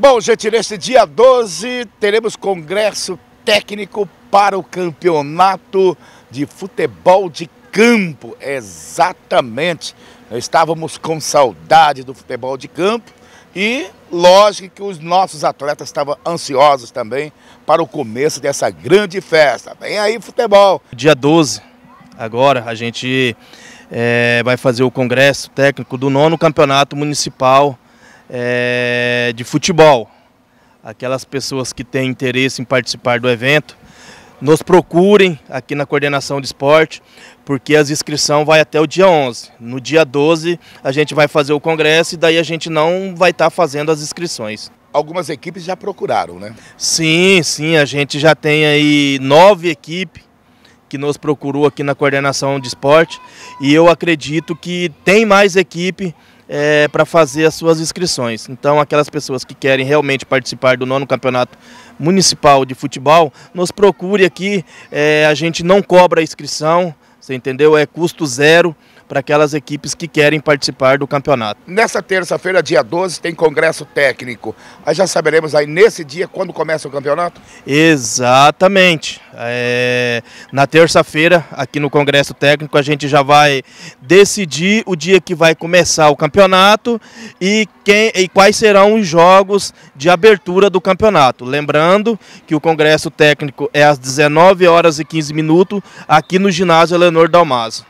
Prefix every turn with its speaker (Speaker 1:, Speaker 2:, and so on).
Speaker 1: Bom, gente, neste dia 12 teremos congresso técnico para o campeonato de futebol de campo. Exatamente. Nós estávamos com saudade do futebol de campo e lógico que os nossos atletas estavam ansiosos também para o começo dessa grande festa. Vem aí futebol.
Speaker 2: Dia 12, agora a gente é, vai fazer o congresso técnico do nono campeonato municipal é, de futebol. Aquelas pessoas que têm interesse em participar do evento, nos procurem aqui na coordenação de esporte, porque as inscrições vai até o dia 11. No dia 12 a gente vai fazer o congresso e daí a gente não vai estar tá fazendo as inscrições.
Speaker 1: Algumas equipes já procuraram, né?
Speaker 2: Sim, sim, a gente já tem aí nove equipes que nos procurou aqui na coordenação de esporte e eu acredito que tem mais equipe é, para fazer as suas inscrições. Então, aquelas pessoas que querem realmente participar do nono campeonato municipal de futebol, nos procure aqui. É, a gente não cobra a inscrição, você entendeu? É custo zero para aquelas equipes que querem participar do campeonato.
Speaker 1: Nessa terça-feira, dia 12, tem congresso técnico. Aí já saberemos aí nesse dia quando começa o campeonato?
Speaker 2: Exatamente. É, na terça-feira, aqui no congresso técnico, a gente já vai decidir o dia que vai começar o campeonato e, quem, e quais serão os jogos de abertura do campeonato. Lembrando que o congresso técnico é às 19 horas e 15 minutos aqui no ginásio Leonor Dalmaso.